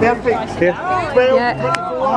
Perfect. Here. Well, Yeah.